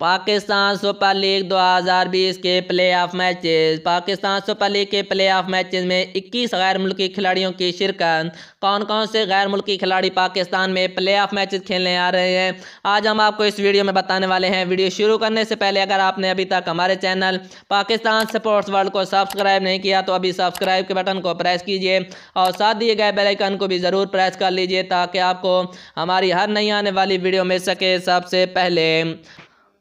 Pakistan super league 2020 के play off matches. Pakistan super league के play off matches में 21 गैर मुल्की खिलाड़ियों की शिरकत। कौन कौन से गैर मुल्की खिलाड़ी पाकिस्तान में प्ले ऑफ़ मैचेस खेलने आ रहे हैं? आज हम आपको इस वीडियो में बताने वाले हैं। वीडियो शुरू करने से पहले अगर आपने अभी तक हमारे चैनल पाकिस्तान स्पोर्ट्स वर्ल्ड को सब्सक्राइब नहीं किया तो अभी सब्सक्राइब के बटन को प्रेस कीजिए और साथ दिए गए बेलाइकन को भी ज़रूर प्रेस कर लीजिए ताकि आपको हमारी हर नई आने वाली वीडियो मिल सके सबसे पहले।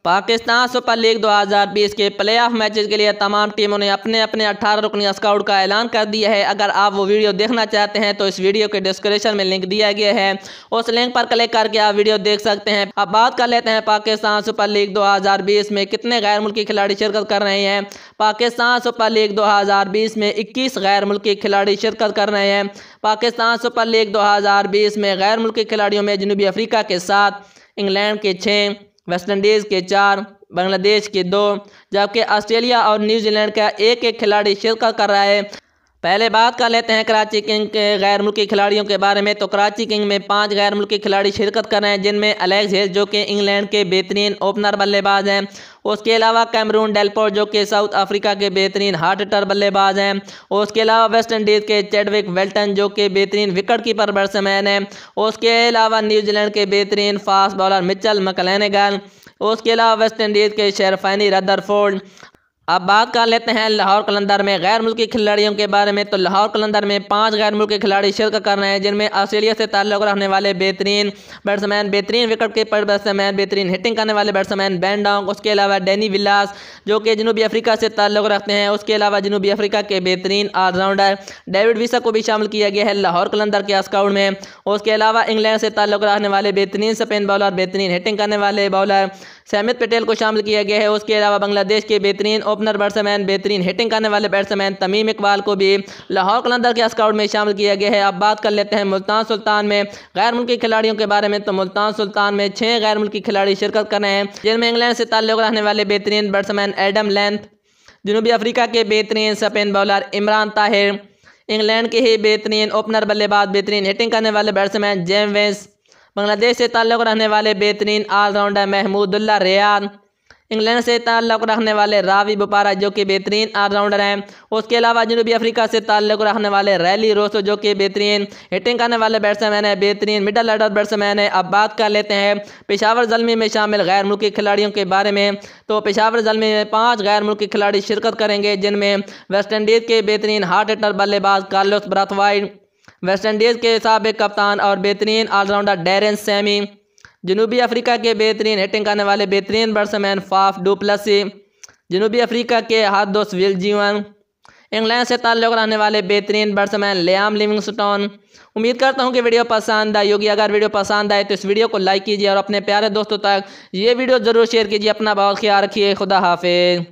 पाकिस्तान सुपर लीग 2020 के प्लेऑफ मैचेस के लिए तमाम टीमों ने अपने अपने 18 रुकनी स्काउट का ऐलान कर दिया है। अगर आप वो वीडियो देखना चाहते हैं तो इस वीडियो के डिस्क्रिप्शन में लिंक दिया गया है। उस लिंक पर क्लिक करके आप वीडियो देख सकते हैं। अब बात कर लेते हैं पाकिस्तान सुपर लीग 2020 में कितने गैर मुल्की खिलाड़ी शिरकत कर रहे हैं। पाकिस्तान सुपर लीग दो हज़ार बीस में इक्कीस गैर मुल्की खिलाड़ी शिरकत कर रहे हैं। पाकिस्तान सुपर लीग दो हज़ार बीस में गैर मुल्की खिलाड़ियों में जनूबी अफ्रीका के साथ, इंग्लैंड के छः वेस्ट इंडीज़ के चार, बांग्लादेश के दो, जबकि ऑस्ट्रेलिया और न्यूजीलैंड का एक एक खिलाड़ी शिरकत कर रहा है। पहले बात कर लेते हैं कराची किंग के गैर मुल्की खिलाड़ियों के बारे में। तो कराची किंग में पाँच गैर मुल्की खिलाड़ी शिरकत कर रहे हैं, जिनमें अलेक्स हेज, जो कि इंग्लैंड के बेहतरीन ओपनर बल्लेबाज हैं। उसके अलावा कैमरून डेलपोर जो कि साउथ अफ्रीका के बेहतरीन हार्ट हिटर बल्लेबाज हैं। उसके अलावा वेस्ट इंडीज़ के चेडविक वेल्टन, जो कि बेहतरीन विकेट कीपर बैट्समैन हैं। उसके अलावा न्यूजीलैंड के बेहतरीन फास्ट बॉलर मिचल मकलैनगन उसके अलावा वेस्ट इंडीज़ के शेरफानी रदरफोल्ड अब बात कर लेते हैं लाहौर कलंदर में गैर मुल्की खिलाड़ियों के बारे में। तो लाहौर कलंदर में पाँच गैर मुल्की खिलाड़ी शिरकत कर रहे हैं, जिनमें ऑस्ट्रेलिया से ताल्लुक रखने वाले बेहतरीन बैट्समैन, बेहतरीन विकेट कीपर बैट्समैन, बेहतरीन हिटिंग करने वाले बैट्समैन बैन डॉन्ग उसके अलावा डैनी विलास, जो कि जनूबी अफ्रीका से ताल्लुक रखते हैं, उसके अलावा जनूबी अफ्रीका के बेहतरीन ऑलराउंडर डेविड विसा को भी शामिल किया गया है लाहौर कलंदर के स्काउट में। उसके अलावा इंग्लैंड से ताल्लुक रखने वाले बेहतरीन स्पिन बॉलर, बेहतरीन हिटिंग करने वाले बॉलर सहमित पटेल को शामिल किया गया है। उसके अलावा बांग्लादेश के बेहतरीन ओपनर, बैट्समैन, बेहतरीन हिटिंग करने वाले बैट्समैन तमीम इकबाल को भी लाहौर, कलंदर के स्काउट में शामिल किया गया है। अब बात कर लेते हैं मुल्तान सुल्तान में गैर मुल्की खिलाड़ियों के बारे में। तो मुल्तान सुल्तान में छः गैर मुल्की खिलाड़ी शिरकत कर रहे हैं, जिनमें इंग्लैंड से ताल्लुक रखने वाले बेहतरीन बैट्समैन एडम लेंथ, जनूबी अफ्रीका के बेहतरीन spin bowler Imran Tahir, England के ही बेहतरीन ओपनर, बल्लेबाज, बेहतरीन हिटिंग करने वाले बैट्समैन जेम वेंस बांग्लादेश से ताल्लुक़ रखने वाले बेहतरीन ऑलराउंडर महमूदुल्ला रियाद इंग्लैंड से ताल्लुक़ रखने वाले रावी बुपारा, जो कि बेहतरीन ऑलराउंडर हैं। उसके अलावा जनूबी अफ्रीका से ताल्लुक़ रखने वाले रैली रोसो, जो कि बेहतरीन हिटिंग करने वाले बैट्समैन है, बेहतरीन मिडल ऑर्डर बैट्समैन है। अब बात कर लेते हैं पेशावर जलमी में शामिल गैर मुल्की खिलाड़ियों के बारे में। तो पेशावर जलमी में पाँच गैर मुल्की खिलाड़ी शिरकत करेंगे, जिनमें वेस्ट इंडीज़ के बेहतरीन हार्ट हिटर बल्लेबाज कार्लोस ब्राथवाइड वेस्ट इंडीज़ के सबक कप्तान और बेहतरीन ऑलराउंडर डेरेन सैमी, जनूबी अफ्रीका के बेहतरीन हिटिंग करने वाले बेहतरीन बैट्समैन फाफ डुप्लसी, जनूबी अफ्रीका के हाथ दोस्त विल जीवन। इंग्लैंड से ताल्लुक रहने वाले बेहतरीन बैट्समैन लियाम लिविंगस्टोन। उम्मीद करता हूँ कि वीडियो पसंद आई होगी। अगर वीडियो पसंद आए तो इस वीडियो को लाइक कीजिए और अपने प्यारे दोस्तों तक ये वीडियो ज़रूर शेयर कीजिए। अपना बहुत ख्याल रखिए। खुदा हाफिज़।